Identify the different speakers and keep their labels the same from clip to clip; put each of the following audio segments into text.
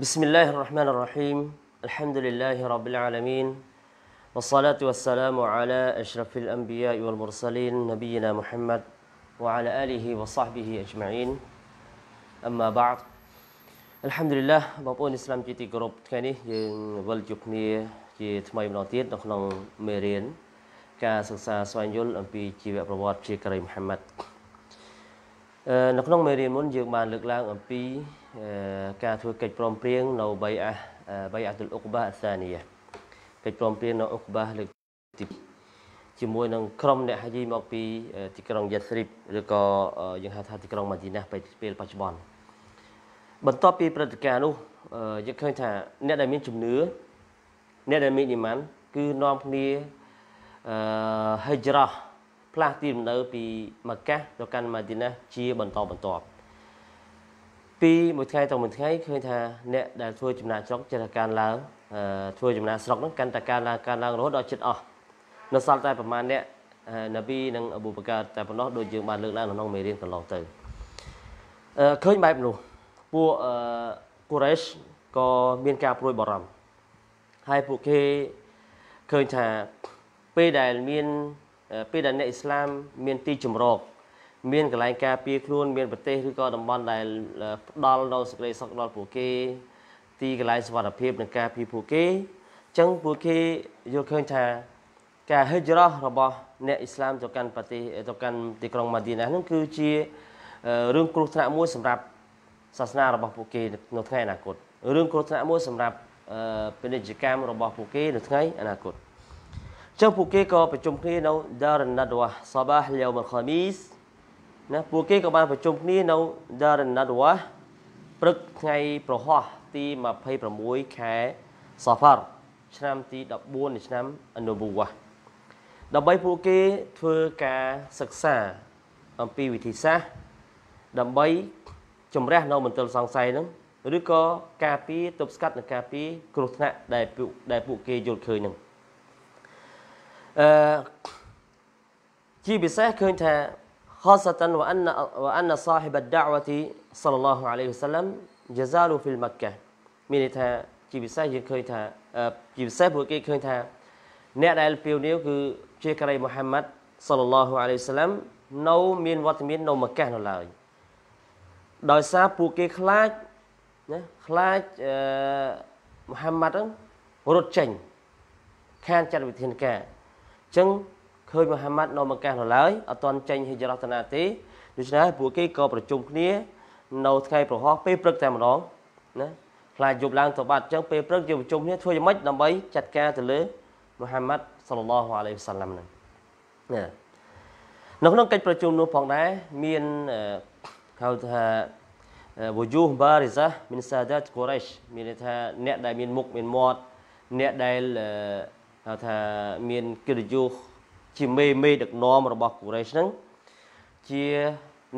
Speaker 1: بسم الله الرحمن الرحيم الحمد لله رب العالمين والصلاة والسلام على أشرف الأنبياء والمرسلين نبينا محمد وعلى آله وصحبه أجمعين أما بعد الحمد لله បងប្អូនឥស្លាមជាទីគោរពថ្ងៃនេះយើងវិលជួបគ្នាជាថ្មីម្ដងទៀតនៅក្នុងមេរៀនការសិក្សាស្វែងយល់អំពីជីវប្រវត្តិជាការីមហាម៉ាត់ នៅក្នុងមេរៀនមុនយើងបានលើកឡើងអំពីការធ្វើកិច្ចព្រមព្រៀងនៅបៃអាបៃអាតុលអុកបាអសានីយ៉ាកិច្ចព្រមព្រៀងនៅអុកបាលើកទីជាមួយនឹងក្រុមអ្នកហាជីមកពីទីក្រុងយ៉ាស្រីបឬក៏យើងហៅថាទីក្រុងម៉ាឌីណាពេលបច្ចុប្បន្នបន្ទាប់ពីព្រឹត្តិការណ៍នោះយើងឃើញថាអ្នកដែលមានជំនឿអ្នកដែលមានអ៊ីម៉ានគឺនាំគ្នាអឺហិជ្រ៉ា ផ្លាស់ទីលំនៅពីម៉ាកាទៅកាន់ម៉ាឌីណាជាបន្តបន្ទាប់ពីមួយថ្ងៃទៅមួយថ្ងៃឃើញថាអ្នកដែលធ្វើចំណាកស្រុកចិត្តការឡើងធ្វើចំណាកស្រុកហ្នឹងកាន់តែការឡើងការឡើងរហូតដល់ចិត្តអស់នៅសល់តែប្រហែលអ្នកនប៊ីនិងអ៊ូបូបកាតែប៉ុណ្ណោះដូចយើងបានលើកឡើងក្នុងមេរៀនកន្លងទៅអឺឃើញបែបនោះពួកអឺកូរ៉េសក៏មានការព្រួយបារម្ភហើយពួកគេឃើញថាពេលដែលមាន ពេលដែលអ្នកអ៊ីស្លាមមានទីជំរកមានកន្លែងការពារខ្លួនមានប្រទេសឬក៏តំបន់ដែលផ្ដល់នៅសេចក្តីសុខដល់ពួកគេទីកន្លែងសុវត្ថិភាពនិងការពារពួកគេអញ្ចឹងពួកគេយល់ឃើញថាការហិជ្រោះរបស់អ្នកអ៊ីស្លាមទៅកាន់ប្រទេសទៅកាន់ទីក្រុងម៉ាឌីណានឹងគឺជារឿងគ្រោះថ្នាក់មួយសម្រាប់សាសនារបស់ពួកគេនៅថ្ងៃអនាគតរឿងគ្រោះថ្នាក់មួយសម្រាប់ពាណិជ្ជកម្មរបស់ពួកគេនៅថ្ងៃអនាគត ចឹងពួកគេក៏ប្រជុំគ្នានៅ Dar an-Nadwa Sabah al-Yawm al-Khamis ណាពួកគេក៏បានប្រជុំគ្នានៅ Dar an-Nadwa ព្រឹកថ្ងៃប្រហោះទី26ខែ Safar ឆ្នាំទី14នៃឆ្នាំ An-Nubuwah ដើម្បីពួកគេធ្វើការសិក្សាអំពីវិធីសាស្ត្រដើម្បីជំរះនៅមន្ទិលសង្ស័យហ្នឹងឬក៏ការពារទប់ស្កាត់និងការពារគ្រោះថ្នាក់ដែលពួកដែលពួកគេយល់ឃើញហ្នឹង អឺជាពិសេសឃើញថា خاصة وأن وأن صاحب الدعوة صلى الله عليه وسلم جزاله في المكة មានន័យថាជាពិសេសយើងឃើញថាជាពិសេសពួកគេឃើញថាអ្នកដែលពីវនាវគឺជាការីមូហាម៉ាត់សល្លឡោះអាឡៃហ៊ីវសឡាមនៅមានវត្តមាននៅម៉ាកាសនៅឡើយដោយសារពួកគេខ្លាចណាខ្លាចអឺមូហាម៉ាត់ហ្នឹងរត់ចេញខានចាត់វិធានការអញ្ ចឹងឃើញមូហាម៉ាត់នៅមកកាសនៅឡើយអត់ទាន់ចេញហិជ្រតនាទេដូច្នេះពួកគេក៏ប្រជុំគ្នា នៅថ្ងៃប្រហោះពេលព្រឹកតែម្ដងណាខ្លាចយប់ឡើងទៅបាត់អញ្ចឹងពេលព្រឹកយើងប្រជុំគ្នាធ្វើយ៉ាងម៉េចដើម្បីចាត់ការទៅលើមូហាម៉ាត់សល្លឡោះអាឡៃហ៊ីវសាឡាំហ្នឹងណានៅក្នុងកិច្ចប្រជុំនោះផងដែរមានហៅថាវយូហបារីសាមីនសាដាតកូរ៉េសមានន័យថាអ្នកដែលមានមុខមានមាត់អ្នកដែល ហៅថាមានកិត្តិយសជាមេមេដឹកនាំរបស់កូរ៉េសហ្នឹងជា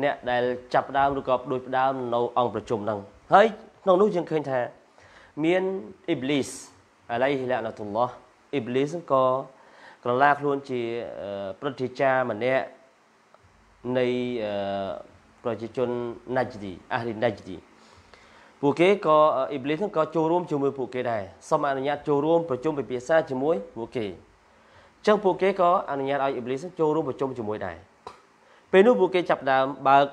Speaker 1: អ្នកដែលចាប់ដើមឬក៏ដូចផ្ដើមនៅអង្គប្រជុំហ្នឹងហើយក្នុងនោះយើងឃើញថាមានអ៊ីបលីសអាឡៃហ៊ីឡាណាតុលឡោះអ៊ីបលីសក៏ក្រឡាខ្លួនជាព្រឹទ្ធាចារ្យម្នាក់នៃប្រជាជនណាច់ឌីអាហ៊ីណាច់ឌី ពួកគេក៏អ៊ីបលីសក៏ចូលរួមជាមួយពួកគេដែរសូមអនុញ្ញាតចូលរួមប្រជុំពិភាក្សាជាមួយពួកគេអញ្ចឹងពួកគេក៏អនុញ្ញាតឲ្យអ៊ីបលីសចូលរួមប្រជុំជាមួយដែរពេលនោះពួកគេចាប់ដើមបើក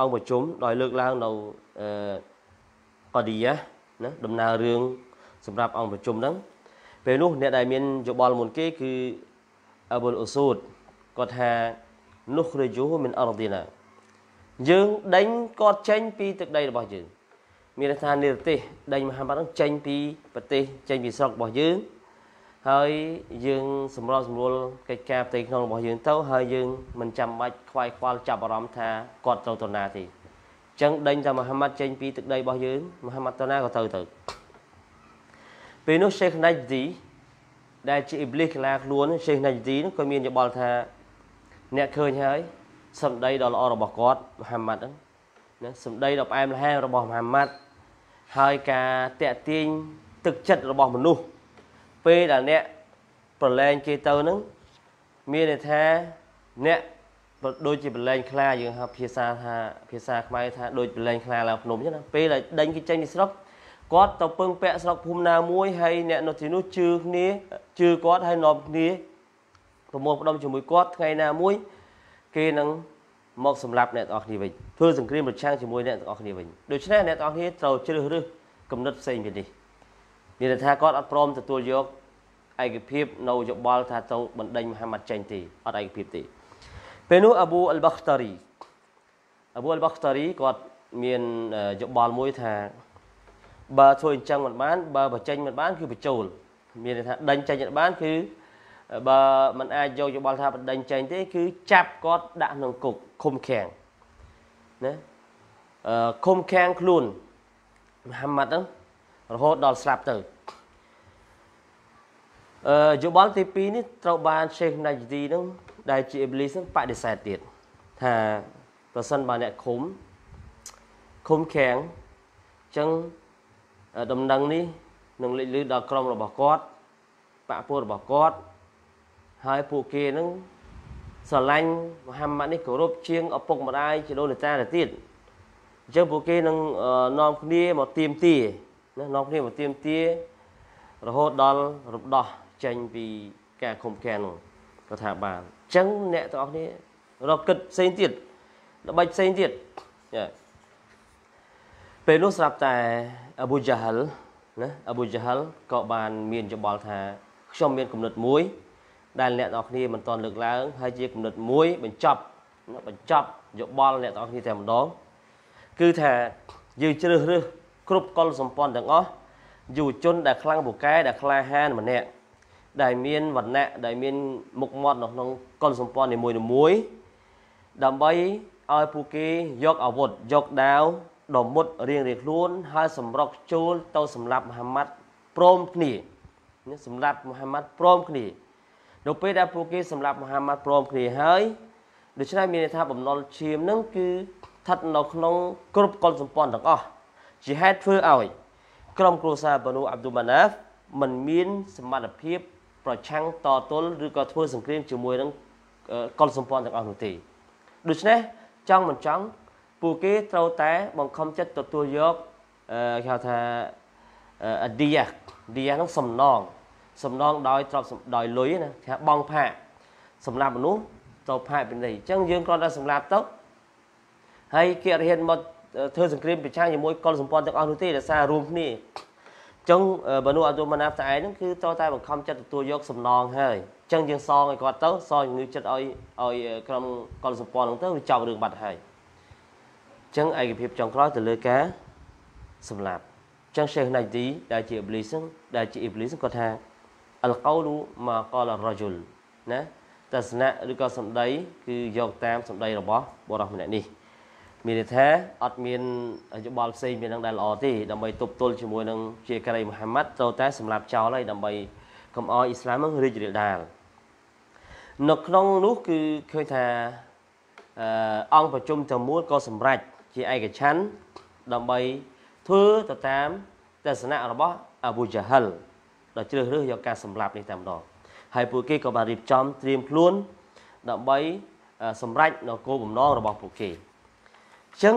Speaker 1: អង្គប្រជុំដោយលើកឡើងនៅអឺកឌីយ៉ាណាដំណើររឿងសម្រាប់អង្គប្រជុំហ្នឹងពេលនោះអ្នកដែលមានយោបល់មុនគេគឺអាបុលអូស៊ូតគាត់ថានុខរយូមិនអរឌីណាយើងដេញគាត់ចេញពីទឹកដីរបស់យើង មានន័យថានិរទេសដេញមហាម៉ាត់នឹងចេញពីប្រទេសចេញពីស្រុករបស់យើងហើយយើងសម្របសម្រួលកិច្ចការផ្ទៃក្នុងរបស់យើងទៅហើយយើងមិនចាំបាច់ខ្វាយខ្វល់ចាប់អារម្មណ៍ថាគាត់ត្រូវទៅណាទេអញ្ចឹងដេញតែមហាម៉ាត់ចេញពីទឹកដីរបស់យើងមហាម៉ាត់ទៅណាក៏ទៅទៅពេលនោះ Sheikh Najdi ដែលជាអ៊ីបលីសកលាខ្លួន Sheikh Najdi នោះក៏មានយោបល់ថាអ្នកឃើញហើយសម្ដីដ៏ល្អរបស់គាត់មហាម៉ាត់ហ្នឹងណាសម្ដីដ៏ផ្អែមល្ហែមរបស់មហាម៉ាត់ ហើយការតាក់ទាញទឹកចិត្តរបស់មនុស្សពេលដែលអ្នកប្រឡែងគេទៅហ្នឹងមានន័យថាអ្នកដូចជាប្រឡែងខ្លាយើងហៅភាសាថាភាសាខ្មែរថាដូចប្រឡែងខ្លាឡើងភ្នំអញ្ចឹងណាពេលដែលដេញគេចេញពីស្រុកគាត់ទៅពឹងពាក់ស្រុកភូមិណាមួយហើយអ្នកនៅទីនោះជឿគ្នាជឿគាត់ហើយនាំគ្នាប្រមូលផ្ដុំជាមួយគាត់ថ្ងៃណាមួយគេនឹង មកសម្លាប់អ្នកទាំងអស់គ្នាវិញធ្វើសង្គ្រាមប្រឆាំងជាមួយអ្នកទាំងអស់គ្នាវិញដូច្នេះអ្នកទាំងអស់គ្នាត្រូវជ្រើសរើសគំនិតផ្សេងពីនេះមានន័យថាគាត់អត់ព្រមទទួលយកឯកភាពនៅយោបល់ថាទៅបណ្ដេញមហាម៉ាត់ចេញទេអត់ឯកភាពទេពេលនោះអាប៊ូអលបាខ្តារីអាប៊ូអលបាខ្តារីគាត់មានយោបល់មួយថាបើធ្វើអញ្ចឹងមិនបានបើបញ្ចេញមិនបានគឺបញ្ចូលមានន័យថាដេញចេញមិនបានគឺ បើมันអាចយកយោបល់ថាបណ្ដេញចេញទេគឺចាប់គាត់ដាក់ក្នុងគុកឃុំឃាំងណាអឺឃុំឃាំងខ្លួនមហាម៉ាត់ហ្នឹងរហូតដល់ស្លាប់ទៅអឺយោបល់ទី2នេះត្រូវបាន Sheikh Najdi ហ្នឹងដែលជា Iblis ហ្នឹងបដិសេធទៀតថាប្រសិនបើអ្នកឃុំឃុំឃាំងអញ្ចឹងដំណឹងនេះនឹងលេចលឺដល់ក្រុមរបស់គាត់បពពួករបស់គាត់ ហើយពួកគេនឹងស្រឡាញ់មូហាម៉ាត់នេះគោរពជាងឪពុកម្ដាយជីដូនតាទៅទៀតអញ្ចឹងពួកគេនឹងនាំគ្នាមកទៀមទាណានាំគ្នាមកទៀមទារហូតដល់រំដោះចេញពីការឃុំឃាំងនោះគាត់ថាបានអញ្ចឹងអ្នកទាំងអស់គ្នារកគិតផ្សេងទៀតល្បិចផ្សេងទៀតចាពេលនោះស្រាប់តែអប៊ូយ៉ាហលណាអប៊ូយ៉ាហលក៏បានមានយោបល់ថាខ្ញុំមានគំនិតមួយ ដែលអ្នកទាំងអស់គ្នាមិនតន់លើកឡើងហើយជាគំនិតមួយបញ្ចប់បញ្ចប់យោបល់អ្នកទាំងអស់គ្នាតែម្ដងគឺថាយើងជ្រើសរើសគ្រប់កុលសម្ព័ន្ធទាំងអស់យុវជនដែលខ្លាំងពូកែដែលក្លាហានម្នាក់ដែលមានវណ្ណៈដែលមានមុខមាត់នៅក្នុងកុលសម្ព័ន្ធនីមួយៗដើម្បីឲ្យពួកគេយកអាវុធយកដាវដ៏មុតរៀងរៀងខ្លួនហើយសម្រុកចូលទៅសម្លាប់មហាម៉ាត់ព្រមគ្នាសម្លាប់មហាម៉ាត់ព្រមគ្នា នៅពេលដែលពួកគេសម្លាប់មហាម៉ាត់ព្រមគ្នាហើយដូច្នេះមានន័យថាបំណុលឈាមនឹងគឺស្ថិតនៅក្នុងគ្រប់កុលសម្ព័ន្ធទាំងអស់ជាហេតុធ្វើឲ្យក្រុមគ្រួសារបានូអាប់ឌុលម៉ាណាហ្វមិនមានសមត្ថភាពប្រឆាំងតទល់ឬក៏ធ្វើសង្គ្រាមជាមួយនឹងកុលសម្ព័ន្ធទាំងអស់នោះទេដូច្នេះចង់មិនចង់ពួកគេត្រូវតែបង្ខំចិត្តទទួលយកគេហៅថាអឌីយ៉ាឌីយ៉ានោះសំណង សំណងដោយទ្រព្យដោយលុយណាគេបងផាកសម្រាប់មនុស្សត្រូវផាកពីនេះអញ្ចឹងយើងគ្រាន់តែសម្រាប់ទៅហើយគេអត់ហ៊ានមកធ្វើសង្គ្រាមប្រឆាំងជាមួយកុលសម្ព័ន្ធទាំងអស់នោះទេដោយសាររួមគ្នាអញ្ចឹងបើនោះអត់យល់មកណាប់តែឯងហ្នឹងគឺតតែបង្ខំចិត្តទទួលយកសំណងហើយអញ្ចឹងយើងសងឲ្យគាត់ទៅសងជំងឺចិត្តឲ្យឲ្យក្រុមកុលសម្ព័ន្ធហ្នឹងទៅវាចប់រឿងបាត់ហើយអញ្ចឹងឯកភាពចុងក្រោយទៅលើការសម្លាប់អញ្ចឹង Sheikh Najdi ដែលជា Iblis ហ្នឹងដែលជា Iblis គាត់ថា Al-qawlu ma qala ar-rajul ណាទស្សនៈឬក៏សម្ដី គឺយកតាមសម្ដីរបស់បុរសម្នាក់នេះមានន័យថាអត់មានយោបល់ផ្សេងមាននឹងដែលល្អទេដើម្បីទប់ទល់ជាមួយនឹងជាការីមូហាម៉ាត់ត្រូវតែសម្រាប់ចោលហើយដើម្បីកុំឲ្យអ៊ីស្លាមនឹងរីករាលដាលនៅក្នុងនោះគឺឃើញថាអង្គប្រជុំទាំងមូលក៏សម្រេចជាឯកច្ឆ័ន្ទដើម្បីធ្វើទៅតាមទស្សនៈរបស់អាប៊ូយ៉ាហិល ដែលជ្រើសរើសយកការសម្លាប់នេះតែម្ដងហើយពួកគេក៏បានរៀបចំត្រៀមខ្លួនដើម្បីសម្រេចនៅគោលបំណងរបស់ពួកគេអញ្ចឹង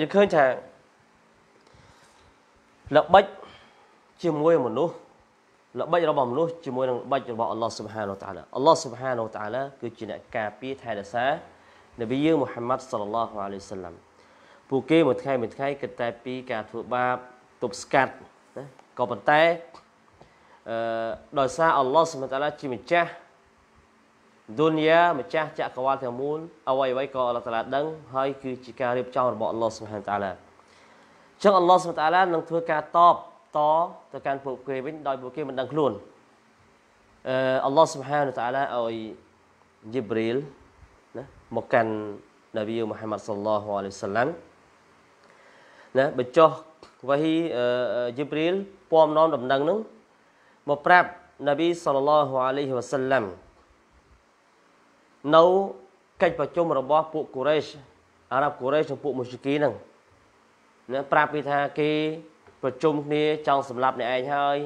Speaker 1: យើងឃើញថាល្បិចជាមួយមនុស្សល្បិចរបស់មនុស្សជាមួយនឹងល្បិចរបស់អល់ឡោះស៊ុបហានវតាឡាអល់ឡោះស៊ុបហានវតាឡាគឺជាអ្នកការពារថែរក្សានប៊ីយើងមូហាម៉ាត់សល្លឡោះអាឡៃសាឡាំពួកគេមួយថ្ងៃមួយថ្ងៃគិតតែពីការធ្វើបាបទប់ស្កាត់ណាក៏ប៉ុន្តែ អឺដោយសារអល់ឡោះស៊ុបហានវតាឡាជាម្ចាស់ឌុនយ៉ាម្ចាស់ចក្រវាលទាំងមូលអ្វីអ្វីក៏អល់ឡោះតាឡាដឹង ហើយគឺជាការរៀបចំរបស់អល់ឡោះស៊ុបហានតាឡាចឹងអល់ឡោះស៊ុបហានតាឡានឹងធ្វើការតបតទៅកាន់ពួកគេវិញដោយពួកគេមិនដឹងខ្លួនអឺអល់ឡោះស៊ុបហានតាឡាឲ្យជីប្រីលណាមកកាន់នប៊ីមូហាម៉ាត់សល្លឡោះអាឡៃសាឡាំណាបញ្ចុះវ៉ាហ៊ីជីប្រីលពំនាំដំណឹងនឹង មកប្រាប់នប៊ីសល្លឡោះអាឡៃហ៊ីវ៉ាសាឡាំនៅកិច្ចប្រជុំរបស់ពួកកូរ៉េសអារ៉ាប់កូរ៉េសនិងពួកមូស្លីគីហ្នឹងណាប្រាប់ពីថាគេប្រជុំគ្នាចង់សម្លាប់អ្នកឯងហើយ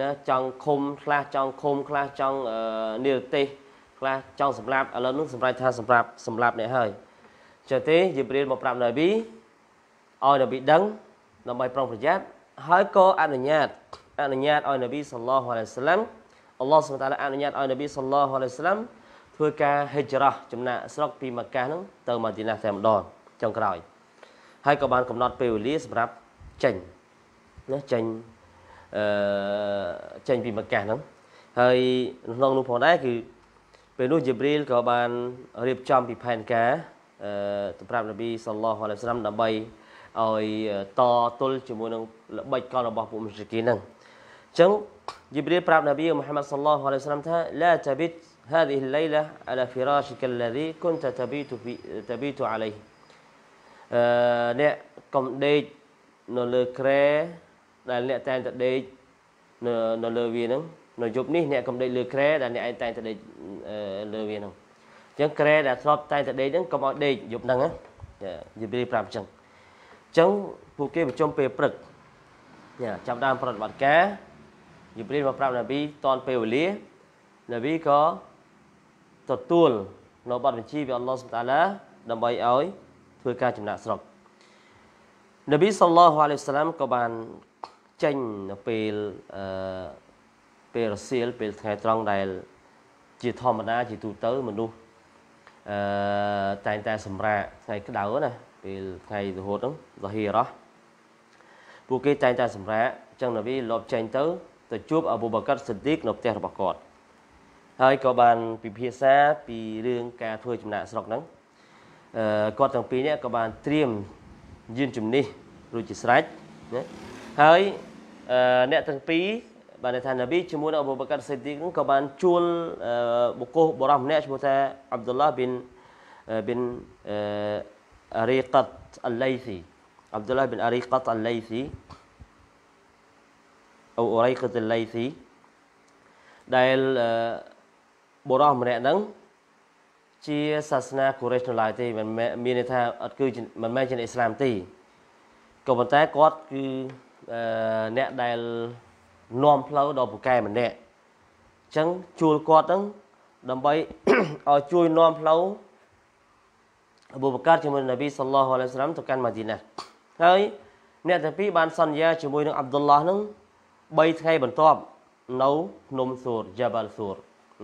Speaker 1: ណាចង់ឃុំខ្លះចង់ឃុំខ្លះចង់និរទេសខ្លះចង់សម្លាប់ឥឡូវនោះសម្រាប់ថាសម្រាប់សម្លាប់អ្នកហើយចេះទេយេប្រៀលមកប្រាប់នប៊ីឲ្យនប៊ីដឹងដើម្បីប្រុងប្រយ័ត្នហើយក៏អនុញ្ញាត អនុញ្ញាតឲ្យនប៊ីសល្លោះអាឡៃសាឡាំអល់ឡោះសុបតាឡាអនុញ្ញាតឲ្យនប៊ីសល្លោះអាឡៃសាឡាំធ្វើការហិជ្រះចំណាក់ស្រុកពីម៉ាកាសហ្នឹងទៅម៉ាឌីណាតែម្ដងចុងក្រោយហើយក៏បានកំណត់ពេលវេលាសម្រាប់ចេញណាចេញអឺចេញពីម៉ាកាសហ្នឹងហើយក្នុងនោះផងដែរគឺពេលនោះជីប្រីលក៏បានរៀបចំពីផែនការអឺសម្រាប់នប៊ីសល្លោះអាឡៃសាឡាំដើម្បី ឲ្យតទល់ជាមួយនឹងល្បិចកលរបស់ពួកមុស្លីគីហ្នឹងអញ្ចឹងជីប្រីលប្រាប់នប៊ីមូហាម៉ាត់សល្លោះអាឡៃសាឡាំថាឡាតាប៊ីត هذه الليلة على فراشك الذي كنت تبيت في تبيت عليه អឺអ្នកកុំដេកនៅលើក្រែដែលអ្នកតែងតែដេកនៅនៅលើវាហ្នឹងនៅយប់នេះអ្នកកុំដេកលើក្រែដែលអ្នកឯងតែងតែដេកលើវាហ្នឹងអញ្ចឹងក្រែដែលធ្លាប់តែងតែដេកហ្នឹងកុំឲ្យដេកយប់ហ្នឹងណាយីបរីប្រាប់អញ្ចឹងអញ្ ចឹងពួកគេប្រជុំពេលព្រឹកចាប់ដើមប្រតិបត្តិការយីបរីមកប្រាប់ណាប៊ីតនពេលវេលាណាប៊ីក៏ទទួលនៅបទបញ្ជាពីអល់ឡោះសុបតាឡាដើម្បីឲ្យធ្វើការចំណាក់ស្រុកនប៊ីសល្លោះអាឡៃសាឡាមក៏បានចេញនៅពេលអឺពេលរសៀលពេលថ្ងៃត្រង់ដែលជាធម្មតាជាទូទៅមនុស្សអឺតែងតែសម្រាកថ្ងៃក្តៅណា ពេលថ្ងៃរហូតហ្នឹងរហីរ៉ោះពួកគេតែងតែសម្រាកអញ្ចឹងនប៊ីលបចេញទៅទៅជួបអប៊ូបកាត់សិឌីកនៅផ្ទះរបស់គាត់ហើយក៏បានពិភាក្សាពីរឿងការធ្វើចំណាក់ស្រុកហ្នឹងអឺគាត់ទាំងពីរនេះក៏បានត្រៀមយានជំនិះរួចជាស្រេចណាហើយអឺអ្នកទាំងពីរបានថានប៊ីជាមួយនឹងអប៊ូបកាត់សេឌីកក៏បានជួលបុគ្គលបរិសម្នាក់ឈ្មោះថាអាប់ឌុលឡាប៊ីនប៊ីនអា រីកាត់អលឡៃស៊ីអាប់ឌុលឡាប៊ីនអារីកាត់អលឡៃស៊ីអូអរៃកាត់អលឡៃស៊ីដែលបុរសម្នាក់ហ្នឹងជាសាសនាកូរ៉េសនៅឡើយទេមិនមានន័យថាអត់គឺមិនមែនជាអ៊ីស្លាមទេក៏ប៉ុន្តែគាត់គឺអ្នកដែលនាំផ្លូវដល់ពូកែម្នាក់អញ្ចឹងជួលគាត់ហ្នឹងដើម្បីឲ្យជួយនាំផ្លូវ អបូបកាត់ជាមួយនប៊ីសល្លោះអាឡៃសាឡាមទៅកាន់ម៉ាឌីណាហើយអ្នកទាំងពីរបានសន្យាជាមួយនឹងអាប់ឌុលឡោះហ្នឹង3ថ្ងៃបន្ទាប់នៅភ្នំសួរយ៉ាបាល់សួរ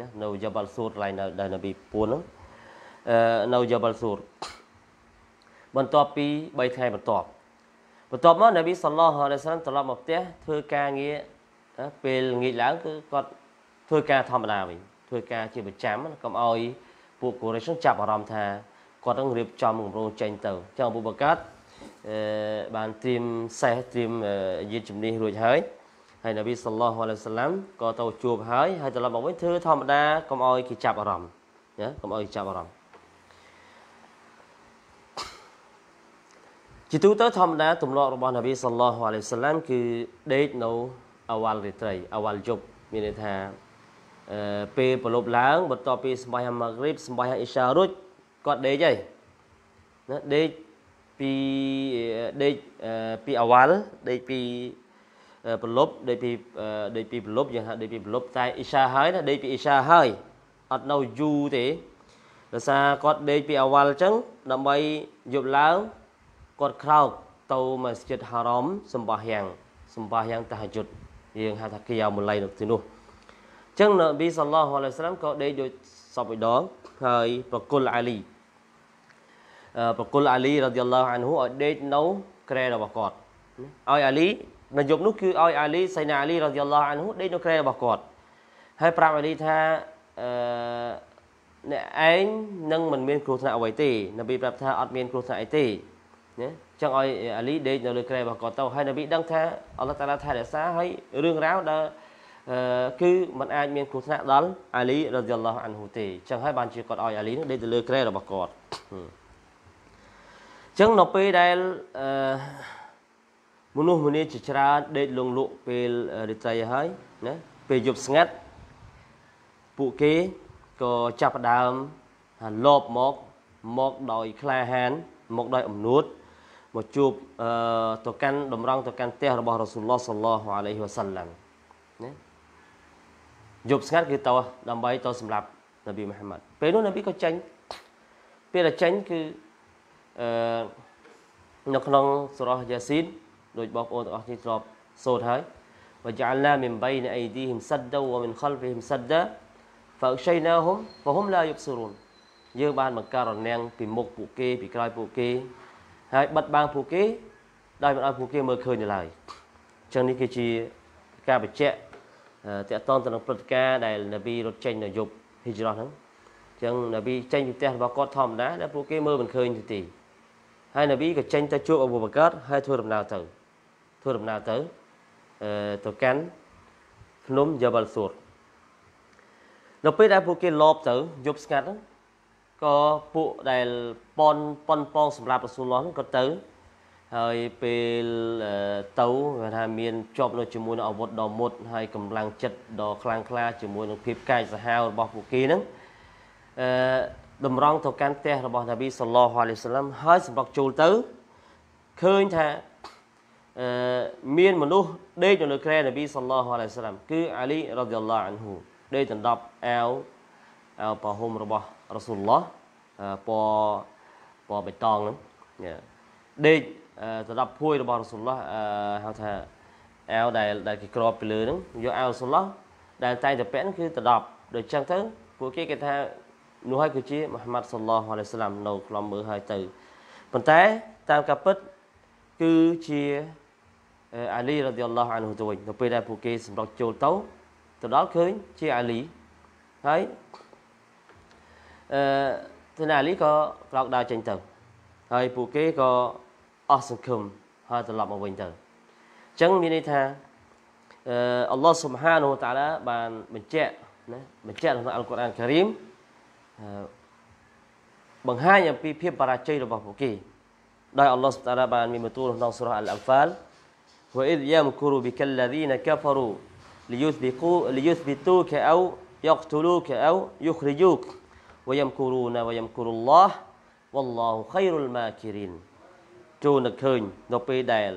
Speaker 1: ណានៅយ៉ាបាល់សួរកន្លែងដែលនប៊ីពួនហ្នឹងអឺនៅយ៉ាបាល់សួរបន្ទាប់ពី3ថ្ងៃបន្ទាប់បន្ទាប់មកនប៊ីសល្លោះអាឡៃសាឡាមត្រឡប់មកផ្ទះធ្វើការងារពេលល្ងាចឡើងគឺគាត់ធ្វើការធម្មតាវិញធ្វើការជាប្រចាំកុំឲ្យពួកកូរ៉េសចាប់អារម្មណ៍ថា គាត់នឹងរៀបចំគម្រោងចេញទៅចឹងអប៊ូបកាត់អឺបានត្រៀមសេះត្រៀមយានជំនិះរួចហើយហើយនប៊ីសល្លោះអាឡៃសាឡាំក៏ទៅជួបហើយហើយត្រឡប់មកវិញធ្វើធម្មតាកុំឲ្យគេចាប់អារម្មណ៍ណាកុំឲ្យគេចាប់អារម្មណ៍ជាទូទៅធម្មតាទម្លាប់របស់នប៊ីសល្លោះអាឡៃសាឡាំគឺដេកនៅអវលរាត្រីអវលយប់មានន័យថាអឺពេលប្រឡប់ឡើងបន្ទាប់ពីសម្បាយម៉ាហ្គ្រីបសម្បាយអ៊ីសារួច គាត់ដេកហើយណាដេកពីដេកពីអវលដេកពីប្រឡប់ដេកពីដេកពីប្រឡប់យើងហៅដេកពីប្រឡប់តែអ៊ីសាហើយណាដេកពីអ៊ីសាហើយអត់នៅយូរទេដោយសារគាត់ដេកពីអវលអញ្ចឹងដើម្បីយប់ឡើងគាត់ក្រោកទៅមស្ជីតហារ៉មសម្បាយ៉ាងសម្បាយ៉ាងតាហជុតយើងហៅថាគីយ៉ាមូលៃនៅទីនោះអញ្ចឹងនប៊ីសល្លោះអាឡៃសាឡាមក៏ដេកដូចសពមួយដង ហើយប្រគុលអាលីប្រគុលអាលីរ៉ាឌីយ៉ាឡោះអានហ៊ូឲ្យដេកនៅក្រែរបស់គាត់ឲ្យអាលីនៅយប់នោះគឺឲ្យអាលីសៃណាអាលីរ៉ាឌីយ៉ាឡោះអានហ៊ូដេកនៅក្រែរបស់គាត់ហើយប្រាប់អាលីថាអឺអ្នកឯងនឹងមិនមានគ្រោះថ្នាក់អ្វីទេនប៊ីប្រាប់ថាអត់មានគ្រោះថ្នាក់អីទេណាចឹងឲ្យអាលីដេកនៅលើក្រែរបស់គាត់ទៅហើយនប៊ីដឹងថាអល់ឡោះតាឡាថែរក្សាហើយរឿងរ៉ាវដែល គឺมันអាចមានគ្រោះថ្នាក់ដល់អាលីរ៉ាឌីយ៉ាឡោះអានហ៊ូទេចឹងហើយបានជាគាត់ឲ្យអាលីនឹងដេកទៅលើក្រែរបស់គាត់ចឹងនៅពេលដែលអឺមនុស្សម្នាជាច្រើនដេកលងលក់ពេលរាត្រីហើយណាពេលយប់ស្ងាត់ពួកគេក៏ចាប់ផ្ដើមលបមកមកដោយក្លាហាន មកដោយអំនួតមកជួបអឺទៅកាន់តម្រង់ទៅកាន់ផ្ទះរបស់រ៉ាស៊ូលឡោះសល្លោះអាឡៃហ៊ីវ៉ាសាឡាំណា យប់ស្ងាត់គឺតោះដើម្បីតោះសម្រាប់នប៊ីមហាម៉ាត់ពេលនោះនប៊ីក៏ចេញពេលដែលចេញគឺអឺនៅក្នុងសូរ៉ាយ៉ាស៊ីនដោយបងប្អូនទាំងអស់គ្នាធ្លាប់សូត្រហើយវ៉ាយ៉ាល់ណាមីនបៃនអៃឌីហ៊ីមសាដាវ៉ាមីនខលហ្វីហ៊ីមសាដាហ្វាអ៊ុឆៃណាហ៊ុមហ្វាហ៊ុមឡាយុបស៊ូរូនយើងបានបង្ការរនាំងពីមុខពួកគេពីក្រោយពួកគេ ហើយបិទបាំងពួកគេដោយមិនឲ្យពួកគេមើលឃើញឡើយអញ្ចឹងនេះគឺជាការបញ្ជាក់ តកតងទៅនឹងព្រឹត្តិការណ៍ដែលនប៊ីរត់ចេញនៅយប់ហ៊ីជ្រោះហ្នឹងអញ្ចឹងនប៊ីចេញពីផ្ទះរបស់គាត់ធម្មតាដែលពួកគេមើលមិនឃើញទេហើយនប៊ីក៏ចេញទៅជួបអបូបកាត់ហើយធ្វើដំណើរទៅធ្វើដំណើរទៅអឺទៅកាន់ភ្នំយ៉ាបាល់ស៊ូរនៅពេលដែលពួកគេលបទៅយប់ស្ងាត់ហ្នឹងក៏ពួកដែលប៉ុនប៉ុនប៉ងសម្រាប់រស៊ូលឡោះហ្នឹងក៏ទៅ ហើយពេលទៅគេថាមានជាប់នៅជាមួយនឹងអាវុធដ៏មុតហើយកម្លាំងចិត្តដ៏ខ្លាំងក្លាជាមួយនឹងភាពកាយសាហាវរបស់ពួកគេហ្នឹងអឺតម្រង់ទៅកាន់ផ្ទះរបស់នប៊ីសល្លោះអាឡៃសាឡាំហើយសម្រាប់ចូលទៅឃើញថាអឺមានមនុស្សដេកនៅលើក្រែនប៊ីសល្លោះអាឡៃសាឡាំគឺអាលីរ៉ាឌីយ៉ាឡោះអានហ៊ូដេកដណ្ដប់អាវអាវប៉ហុំរបស់រ៉ាស៊ូលឡោះពណ៌ពណ៌បៃតងហ្នឹងដេក ដណ្ដប់ភួយរបស់រ៉ាស៊ូលឡោះហៅថាអាវដែលដែលគេក្របពីលើហ្នឹងយកអាវរ៉ាស៊ូលឡោះដែលតែងតែពាក់ហ្នឹងគឺដណ្ដប់ដូចចឹងទៅពួកគេគេថានោះហើយគឺជាមហាម៉ាត់សល្លោះអាឡៃសាឡាមនៅខ្លំមើលហើយទៅប៉ុន្តែតាមការពិតគឺជាអាលីរ៉ាឌីយ៉ាឡោះអានហ៊ូទៅវិញនៅពេលដែលពួកគេសម្រុកចូលទៅទៅដល់ឃើញជាអាលីហើយអឺទនាអាលីក៏ក្រោកដើរចេញទៅហើយពួកគេក៏ អស់សង្ឃឹមហើយត្រឡប់មកវិញទៅអញ្ចឹងមានន័យថាអឺអល់ឡោះស៊ុបហានូតាឡាបានបញ្ជាក់ណាបញ្ជាក់ក្នុងអល់កុរអានការីមបង្ហាញអំពីភាពបរាជ័យរបស់ពួកគេដោយអល់ឡោះស៊ុបតាឡាបានមានបន្ទូលក្នុងសូរ៉ាអលអាហ្វាល وإذ يمكر بك الذين كفروا ليثبتوا ليثبتوك أو يقتلوك أو يخرجوك ويمكرون ويمكر الله والله خير الماكرين ចូលនឹកឃើញនៅពេលដែល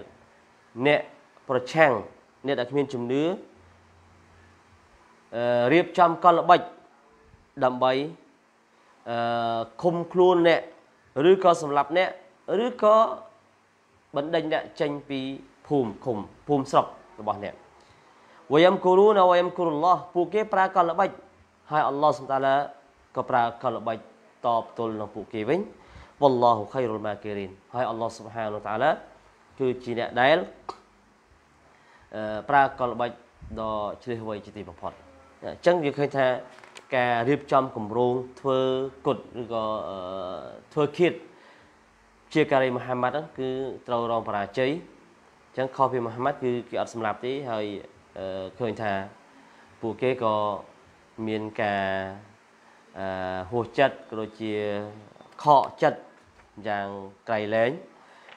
Speaker 1: អ្នកប្រឆាំងអ្នកដែលគ្មានជំនឿអឺរៀបចំកលល្បិចដើម្បីអឺឃុំខ្លួនអ្នកឬក៏សម្លាប់អ្នកឬក៏បណ្ដេញអ្នកចេញពីភូមិឃុំភូមិស្រុករបស់អ្នកវយមគូរូនវយមគូរុឡោះពួកគេប្រើកលល្បិចហើយអល់ឡោះសុតាឡាក៏ប្រើកលល្បិចតបទល់នឹងពួកគេវិញ wallahu khairul makirin ហើយអល់ឡោះ subhanahu wa ta'ala គឺជាអ្នកដែលប្រើកលល្បិចដ៏ជ្រេះវៃជាទីបំផុតអញ្ចឹងវាឃើញថាការរៀបចំគម្រោងធ្វើគុតឬក៏ធ្វើគៀតជាការីមហាម៉ាត់គឺត្រូវរងបរាជ័យអញ្ចឹងខុសពីមហាម៉ាត់គឺគេអត់សម្លាប់ទេហើយឃើញថាពួកគេក៏មានការអឺហួសចិត្តក៏ដូចជាខកចិត្ត យ៉ាងក្រៃលែង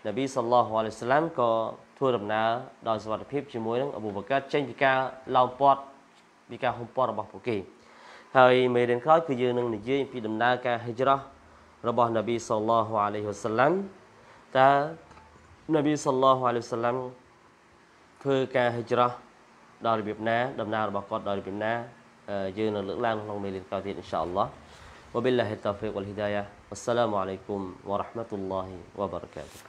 Speaker 1: នប៊ីសល្លោះអាឡៃសាឡាំក៏ធ្វើដំណើរដោយសុវត្ថិភាពជាមួយនឹងអប៊ូបកាចេញពីការឡោមព័ទ្ធពីការហុំព័ទ្ធរបស់ពួកគេហើយមេរៀនក្រោយគឺយើងនឹងនិយាយពីដំណើរការហិជ្រោះរបស់នប៊ីសល្លោះអាឡៃហ៊ូសាឡាំតើនប៊ីសល្លោះអាឡៃសាឡាំធ្វើការហិជ្រោះដល់របៀបណាដំណើររបស់គាត់ដល់របៀបណាយើងនឹងលើកឡើងក្នុងមេរៀនក្រោយទៀតអ៊ីនសាអល់ឡោះ وبالله التوفيق والهداية. والسلام عليكم ورحمة الله وبركاته.